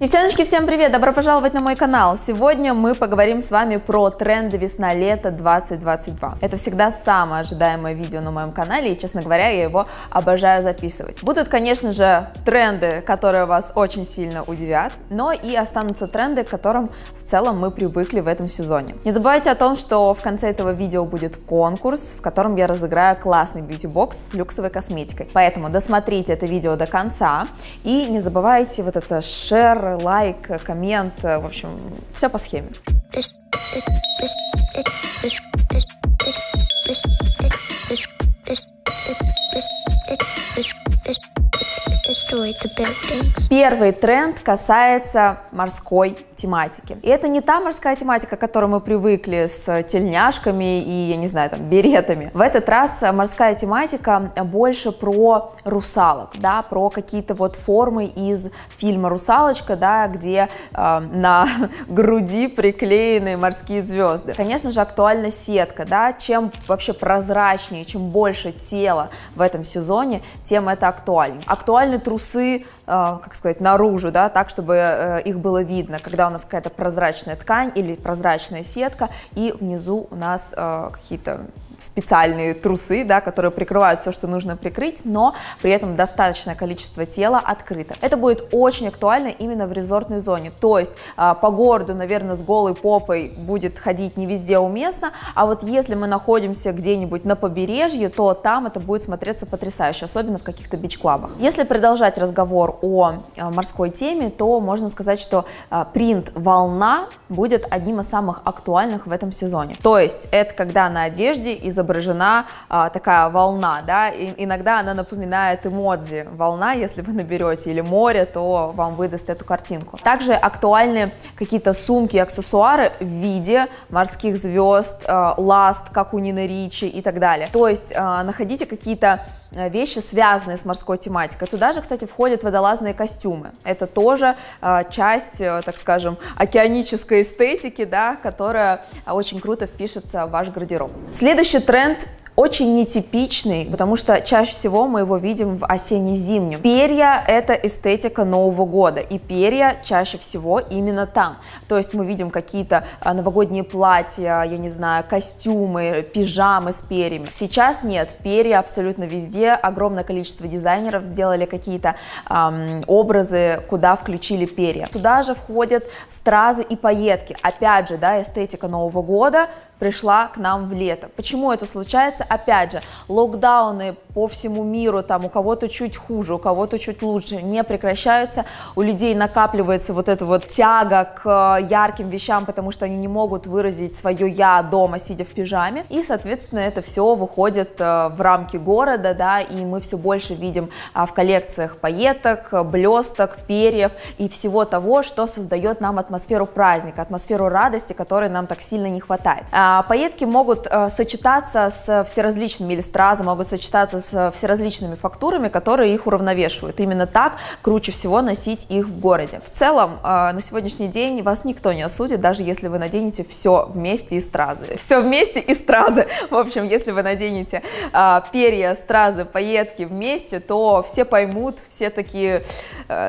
Девчоночки, всем привет! Добро пожаловать на мой канал! Сегодня мы поговорим с вами про тренды весна-лето 2022. Это всегда самое ожидаемое видео на моем канале, и, честно говоря, я его обожаю записывать. Будут, конечно же, тренды, которые вас очень сильно удивят, но и останутся тренды, к которым в целом мы привыкли в этом сезоне. Не забывайте о том, что в конце этого видео будет конкурс, в котором я разыграю классный бьюти-бокс с люксовой косметикой. Поэтому досмотрите это видео до конца, и не забывайте вот это share, лайк, коммент, в общем, все по схеме. Первый тренд касается морской тематики. И это не та морская тематика, к которой мы привыкли с тельняшками и, я не знаю, там, беретами. В этот раз морская тематика больше про русалок, да, про какие-то вот формы из фильма «Русалочка», да, где э, на груди приклеены морские звезды. Конечно же, актуальна сетка, да, чем вообще прозрачнее, чем больше тела в этом сезоне, тем это актуально. Актуальны трусы, как сказать, наружу, да, так, чтобы э, их было видно, когда у нас какая-то прозрачная ткань или прозрачная сетка, и внизу у нас э, какие-то специальные трусы, да, которые прикрывают все, что нужно прикрыть, но при этом достаточное количество тела открыто. Это будет очень актуально именно в резортной зоне, то есть а, по городу, наверное, с голой попой будет ходить не везде уместно, а вот если мы находимся где-нибудь на побережье, то там это будет смотреться потрясающе, особенно в каких-то бич-клабах. Если продолжать разговор о а, морской теме, то можно сказать, что а, принт волна будет одним из самых актуальных в этом сезоне. То есть это когда на одежде из изображена а, такая волна, да, и иногда она напоминает эмодзи волна, если вы наберете, или море, то вам выдаст эту картинку. Также актуальны какие-то сумки аксессуары в виде морских звезд, а, ласт, как у Нины Ричи и так далее. То есть а, находите какие-то Э, вещи, связанные с морской тематикой. Туда же, кстати, входят водолазные костюмы. Это тоже э, часть, э, так скажем, океанической эстетики, да, которая очень круто впишется в ваш гардероб. Следующий тренд очень нетипичный, потому что чаще всего мы его видим в осенне-зимнем. Перья — это эстетика Нового года, и перья чаще всего именно там. То есть мы видим какие-то а, новогодние платья, я не знаю, костюмы, пижамы с перьями. Сейчас нет, перья абсолютно везде, огромное количество дизайнеров сделали какие-то эм, образы, куда включили перья. Туда же входят стразы и пайетки. Опять же, да, эстетика Нового года пришла к нам в лето. Почему это случается? опять же, локдауны по всему миру, там у кого-то чуть хуже, у кого-то чуть лучше, не прекращаются, у людей накапливается вот эта вот тяга к э, ярким вещам, потому что они не могут выразить свое «я» дома, сидя в пижаме, и, соответственно, это все выходит э, в рамки города, да, и мы все больше видим а, в коллекциях пайеток, блесток, перьев и всего того, что создает нам атмосферу праздника, атмосферу радости, которой нам так сильно не хватает. А, пайетки могут э, сочетаться с всеразличными или стразы могут сочетаться с всеразличными фактурами, которые их уравновешивают. Именно так круче всего носить их в городе. В целом, э, на сегодняшний день вас никто не осудит, даже если вы наденете все вместе и стразы. Все вместе и стразы. В общем, если вы наденете э, перья, стразы, пайетки вместе, то все поймут, все такие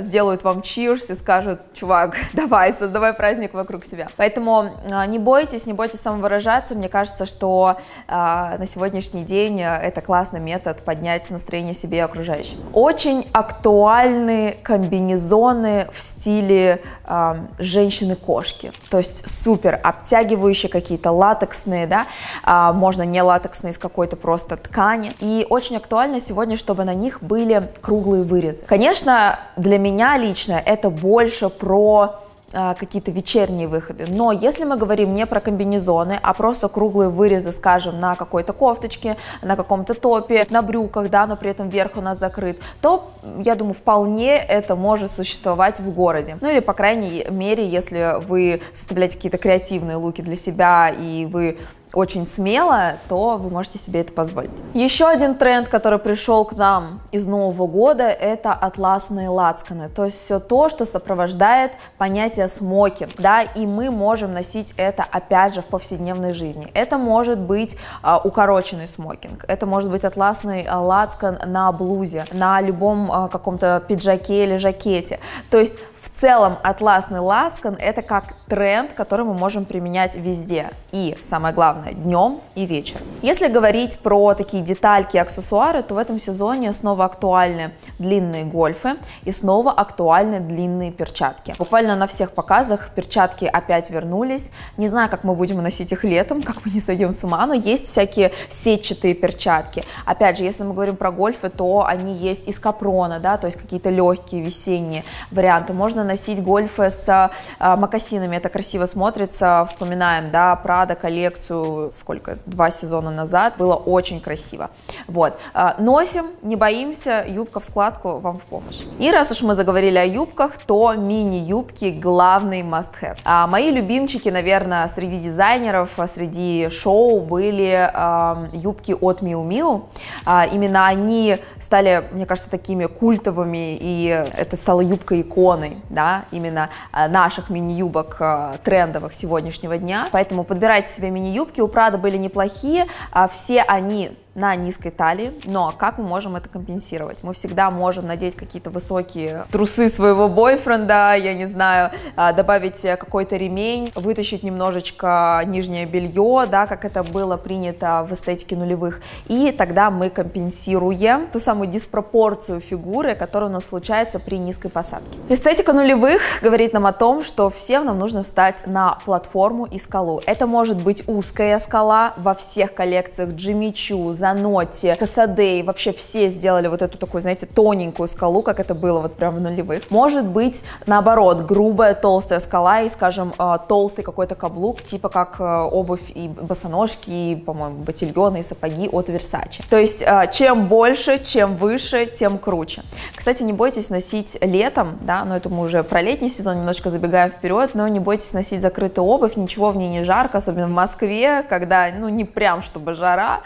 сделают вам чирс и скажут, чувак, давай, создавай праздник вокруг себя. Поэтому не бойтесь, не бойтесь самовыражаться. Мне кажется, что на сегодня сегодняшний день э, это классный метод поднять настроение себе и окружающим. Очень актуальны комбинезоны в стиле э, женщины-кошки, то есть супер обтягивающие какие-то латексные, да, э, можно не латексные из какой-то просто ткани. И очень актуально сегодня, чтобы на них были круглые вырезы. Конечно, для меня лично это больше про какие-то вечерние выходы. Но если мы говорим не про комбинезоны, а просто круглые вырезы, скажем, на какой-то кофточке, на каком-то топе, на брюках, да, но при этом верх у нас закрыт, то, я думаю, вполне это может существовать в городе. Ну или, по крайней мере, если вы составляете какие-то креативные луки для себя и вы очень смело, то вы можете себе это позволить. Еще один тренд, который пришел к нам из Нового года, это атласные лацканы, то есть все то, что сопровождает понятие смокинг, да, и мы можем носить это опять же в повседневной жизни. Это может быть а, укороченный смокинг, это может быть атласный а, лацкан на блузе, на любом а, каком-то пиджаке или жакете, то есть в целом атласный лацкан это как тренд, который мы можем применять везде. И самое главное, днем и вечером. Если говорить про такие детальки и аксессуары, то в этом сезоне снова актуальны длинные гольфы и снова актуальны длинные перчатки. Буквально на всех показах перчатки опять вернулись. Не знаю, как мы будем носить их летом, как мы не сойдем с ума, но есть всякие сетчатые перчатки. Опять же, если мы говорим про гольфы, то они есть из капрона, да, то есть какие-то легкие весенние варианты. Можно носить гольфы с а, мокасинами, это красиво смотрится. Вспоминаем, да, Прада коллекцию, сколько, два сезона назад, было очень красиво. Вот, а, носим, не боимся, юбка в складку вам в помощь. И раз уж мы заговорили о юбках, то мини-юбки главный must-have. А мои любимчики, наверное, среди дизайнеров, среди шоу были э, юбки от Miu Miu. А, именно они стали, мне кажется, такими культовыми, и это стало юбкой-иконой, да, именно а, наших мини-юбок а, трендовых сегодняшнего дня. Поэтому подбирайте себе мини-юбки, у Прада были неплохие, а все они на низкой талии, но как мы можем это компенсировать? Мы всегда можем надеть какие-то высокие трусы своего бойфренда, я не знаю, а, добавить какой-то ремень, вытащить немножечко нижнее белье, да, как это было принято в эстетике нулевых, и тогда мы компенсируем ту самую диспропорцию фигуры, которая у нас случается при низкой посадке. Эстетика нулевых говорит нам о том, что всем нам нужно встать на платформу и скалу. Это может быть узкая скала во всех коллекциях Jimmy Choo, Заноте, Касадей, вообще все сделали вот эту такую, знаете, тоненькую скалу, как это было вот прям в нулевых. Может быть, наоборот, грубая, толстая скала и, скажем, э, толстый какой-то каблук, типа как э, обувь и босоножки, и, по-моему, ботильоны и сапоги от Versace. То есть, э, чем больше, чем выше, тем круче. Кстати, не бойтесь носить летом, да, но это мы уже про летний сезон немножко забегаем вперед, но не бойтесь носить закрытую обувь, ничего в ней не жарко, особенно в Москве, когда, ну, не прям чтобы жара,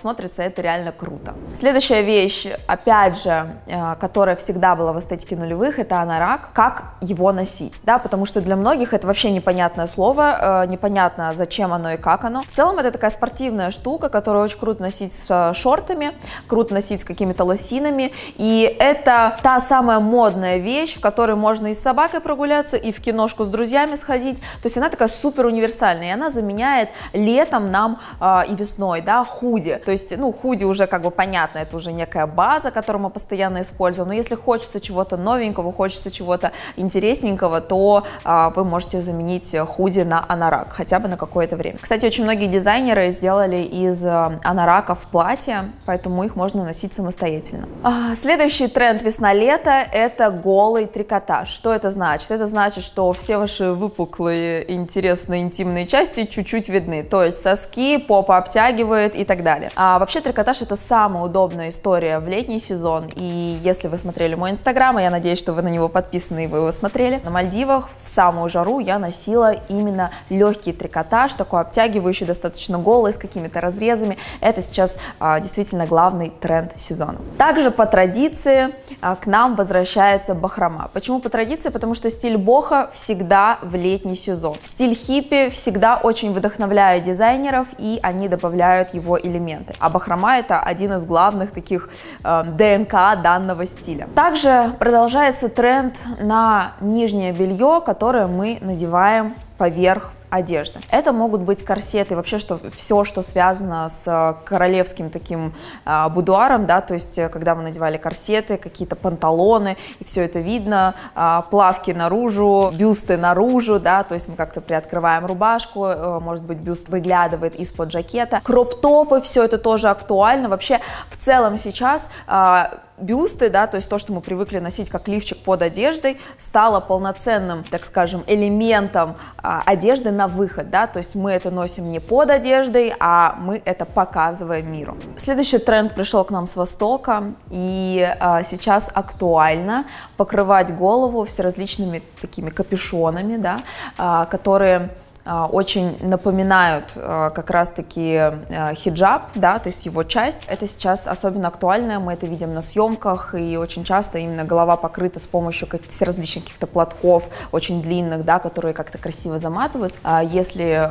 смотрится это реально круто. Следующая вещь, опять же, э, которая всегда была в эстетике нулевых, это анорак. Как его носить, да, потому что для многих это вообще непонятное слово, э, непонятно зачем оно и как оно. В целом это такая спортивная штука, которую очень круто носить с шортами, круто носить с какими-то лосинами, и это та самая модная вещь, в которой можно и с собакой прогуляться, и в киношку с друзьями сходить, то есть она такая супер универсальная, и она заменяет летом нам э, и весной, да, худи, то есть, ну, худи уже как бы понятно, это уже некая база, которую мы постоянно используем, но если хочется чего-то новенького, хочется чего-то интересненького, то а, вы можете заменить худи на анорак, хотя бы на какое-то время. Кстати, очень многие дизайнеры сделали из а, анораков платья, поэтому их можно носить самостоятельно. А, следующий тренд весна-лето – это голый трикотаж. Что это значит? Это значит, что все ваши выпуклые, интересные, интимные части чуть-чуть видны, то есть соски, попа обтягивает и так далее далее. А вообще трикотаж это самая удобная история в летний сезон, и если вы смотрели мой инстаграм, я надеюсь, что вы на него подписаны и вы его смотрели, на Мальдивах в самую жару я носила именно легкий трикотаж, такой обтягивающий, достаточно голый, с какими-то разрезами. Это сейчас а, действительно главный тренд сезона. Также по традиции а, к нам возвращается бахрома. Почему по традиции? Потому что стиль боха всегда в летний сезон. Стиль хиппи всегда очень вдохновляет дизайнеров, и они добавляют его элементы элементы. А бахрома это один из главных таких э, ДНК данного стиля. Также продолжается тренд на нижнее белье, которое мы надеваем поверх одежды. Это могут быть корсеты, вообще что все, что связано с э, королевским таким э, будуаром, да, то есть э, когда мы надевали корсеты, какие-то панталоны, и все это видно, э, плавки наружу, бюсты наружу, да, то есть мы как-то приоткрываем рубашку, э, может быть бюст выглядывает из-под жакета, кроп-топы, все это тоже актуально. Вообще в целом сейчас э, бюсты, да, то есть то, что мы привыкли носить как лифчик под одеждой, стало полноценным, так скажем, элементом а, одежды на выход, да, то есть мы это носим не под одеждой, а мы это показываем миру. Следующий тренд пришел к нам с Востока, и а, сейчас актуально покрывать голову все различными такими капюшонами, да, а, которые очень напоминают как раз-таки хиджаб, да, то есть его часть. Это сейчас особенно актуально, мы это видим на съемках, и очень часто именно голова покрыта с помощью различных каких-то платков, очень длинных, да, которые как-то красиво заматываются. Если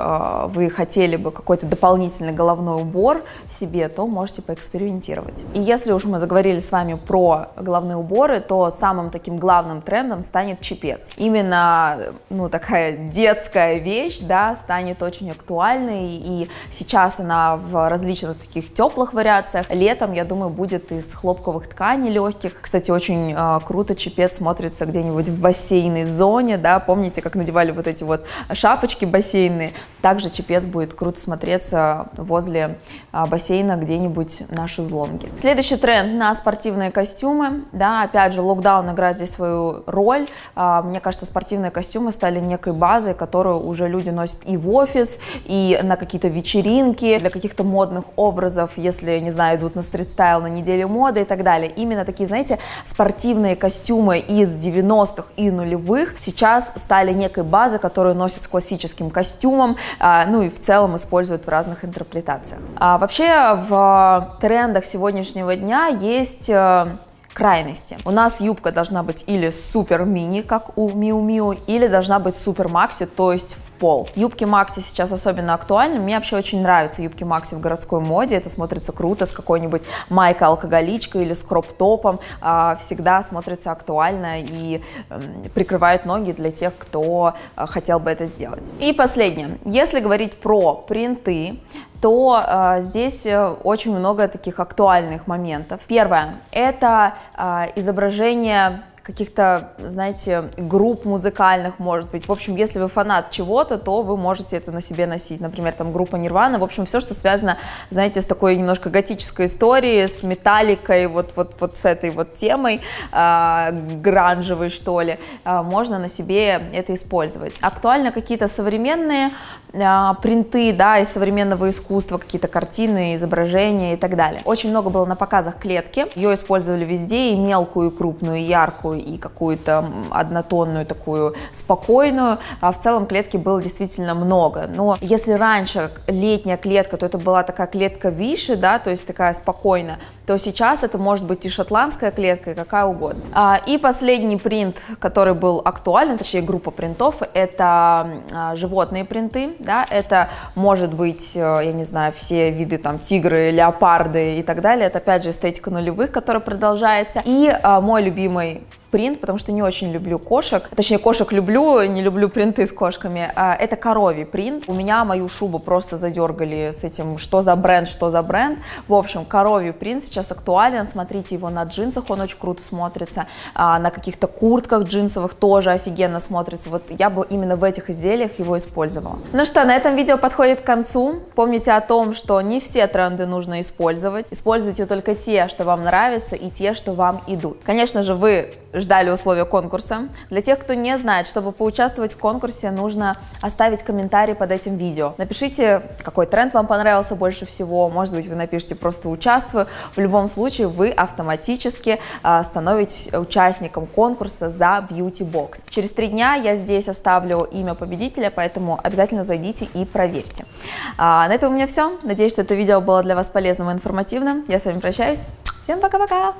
вы хотели бы какой-то дополнительный головной убор себе, то можете поэкспериментировать. И если уж мы заговорили с вами про головные уборы, то самым таким главным трендом станет чепец. Именно, ну, такая детская вещь, да, станет очень актуальной, и сейчас она в различных таких теплых вариациях. Летом, я думаю, будет из хлопковых тканей легких. Кстати, очень э, круто чепец смотрится где-нибудь в бассейной зоне, да, помните, как надевали вот эти вот шапочки бассейные? Также чепец будет круто смотреться возле э, бассейна где-нибудь на шезлонге. Следующий тренд на спортивные костюмы, да, опять же, локдаун играет здесь свою роль. Э, мне кажется, спортивные костюмы стали некой базой, которую уже люди носят и в офис, и на какие-то вечеринки, для каких-то модных образов, если, не знаю, идут на стрит-стайл, на неделю моды и так далее. Именно такие, знаете, спортивные костюмы из 90-х и нулевых сейчас стали некой базой, которую носят с классическим костюмом, а, ну и в целом используют в разных интерпретациях. А вообще в трендах сегодняшнего дня есть э, крайности. У нас юбка должна быть или супер мини, как у Миу Миу, или должна быть супер макси, то есть пол. Юбки макси сейчас особенно актуальны. Мне вообще очень нравятся юбки макси в городской моде. Это смотрится круто с какой-нибудь майкой алкоголичкой или с кроп-топом. А, всегда смотрится актуально и прикрывает ноги для тех, кто а, хотел бы это сделать. И последнее. Если говорить про принты, то э, здесь э, очень много таких актуальных моментов. Первое – это э, изображение каких-то, знаете, групп музыкальных, может быть. В общем, если вы фанат чего-то, то вы можете это на себе носить. Например, там группа Нирвана. В общем, все, что связано, знаете, с такой немножко готической историей, с металликой, вот, вот, вот с этой вот темой, э, гранжевой, что ли, э, можно на себе это использовать. Актуально какие-то современные э, принты, да, из современного искусства, какие-то картины, изображения и так далее. Очень много было на показах клетки. Ее использовали везде, и мелкую, и крупную, и яркую, и какую-то однотонную такую спокойную. А в целом клетки было действительно много. Но если раньше летняя клетка, то это была такая клетка виши, да, то есть такая спокойная, то сейчас это может быть и шотландская клетка, и какая угодно. А, и последний принт, который был актуален, точнее группа принтов, это а, животные принты, да, это может быть, э, я не знаю, все виды там тигры, леопарды и так далее, это опять же эстетика нулевых, которая продолжается. И а, мой любимый принт, потому что не очень люблю кошек. Точнее, кошек люблю, не люблю принты с кошками. А, это коровий принт. У меня мою шубу просто задергали с этим, что за бренд, что за бренд. В общем, коровий принт сейчас актуален. Смотрите его на джинсах, он очень круто смотрится. А, на каких-то куртках джинсовых тоже офигенно смотрится. Вот я бы именно в этих изделиях его использовала. Ну что, на этом видео подходит к концу. Помните о том, что не все тренды нужно использовать. Используйте только те, что вам нравятся, и те, что вам идут. Конечно же, вы ждали условия конкурса. Для тех, кто не знает, чтобы поучаствовать в конкурсе, нужно оставить комментарий под этим видео. Напишите, какой тренд вам понравился больше всего, может быть, вы напишите просто «участвую». В любом случае, вы автоматически э, становитесь участником конкурса за Beauty Box. Через три дня я здесь оставлю имя победителя, поэтому обязательно зайдите и проверьте. А, на этом у меня все. Надеюсь, что это видео было для вас полезным и информативным. Я с вами прощаюсь. Всем пока-пока!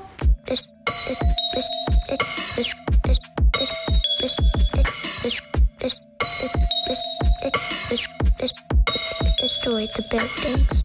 destroyed the buildings.